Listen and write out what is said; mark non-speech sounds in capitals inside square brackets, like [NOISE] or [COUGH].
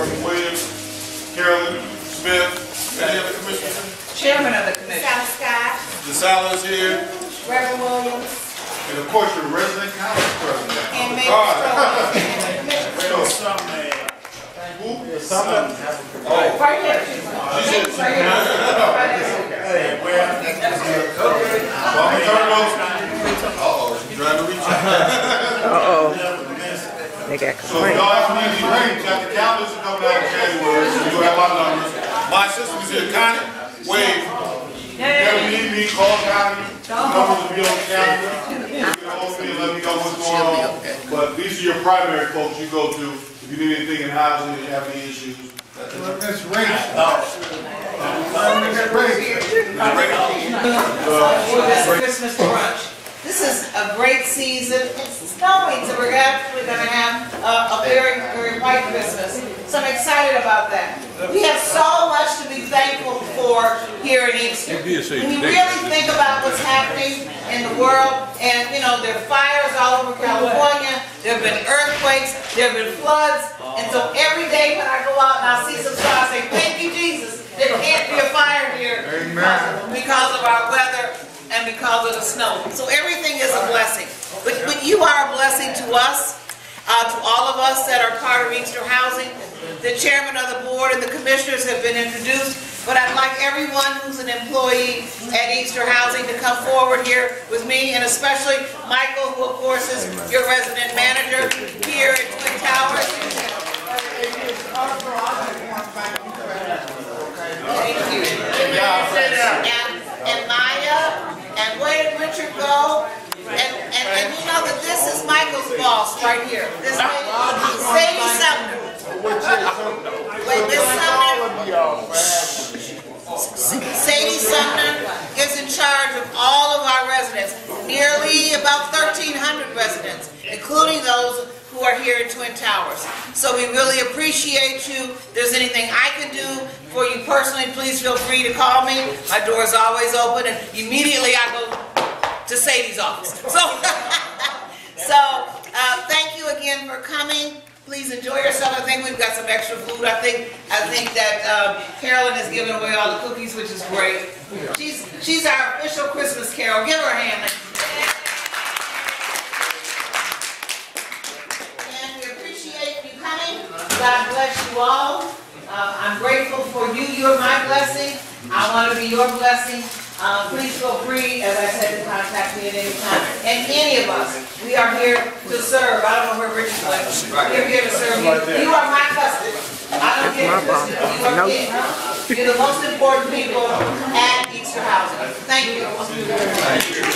Councilperson Williams, Carolyn Smith, any other commissioners? Chairman of the commission. South Scott, The Salas here, Reverend Williams, and of course your resident council president. and Mayor God. Stroll, and Commissioner So. Right here. She said she- Right here. Well, I'm gonna turn it over. Uh-oh, she's trying to reach out. They got So y'all have any rain, got the calendars are coming out in January, so you have my numbers. My assistant is here, Connie, Wade. If you ever need me, call Connie, the numbers will be on the calendar. You can hold me and let me know what's going on. But these are your primary folks you go to, if you need anything in housing, if you have any issues. Miss Rachel. Christmas brunch. This is a great season. It's snowing, so we're actually gonna have a, a very, very white Christmas. So I'm excited about that. We have so much to be thankful for here in Inkster. When you really think about what's happening in the world, and, you know, there are fires all over California, there have been earthquakes, there have been floods, and so every day when I go out and I see some stars, I say, thank you, Jesus, there can't be a fire here because of our weather and because of the snow. So everything is a blessing. But, but you are a blessing to us, uh, to all of us that are part of Inkster Housing. The chairman of the board and the commissioners have been introduced, but I'd like everyone who's an employee at Inkster Housing to come forward here with me, and especially Michael, who of course is your resident manager here at Twin Towers. Thank you. And, and Maya, and where did Richard go? And, and, and you know that this is Right here. This Sadie Sumner. Wait, Miss Sumner? Sadie Sumner is in charge of all of our residents, nearly about thirteen hundred residents, including those who are here in Twin Towers. So we really appreciate you. If there's anything I can do for you personally, please feel free to call me. My door is always open, and immediately I go to Sadie's office. So, [LAUGHS] so uh, thank you again for coming. Please enjoy yourself. I think we've got some extra food. I think I think that uh, Carolyn has given away all the cookies, which is great. She's she's our official Christmas carol. Give her a hand. And we appreciate you coming. God bless you all. Uh, I'm grateful for you. You're my blessing. I want to be your blessing. Uh, please feel free, as I said, contact me at any time. And any of us, we are here to serve. I don't know where Richard went. We're here to serve you. You are my customer. I don't get it twisted. You are it. You're the most important people at Inkster Housing. Thank you.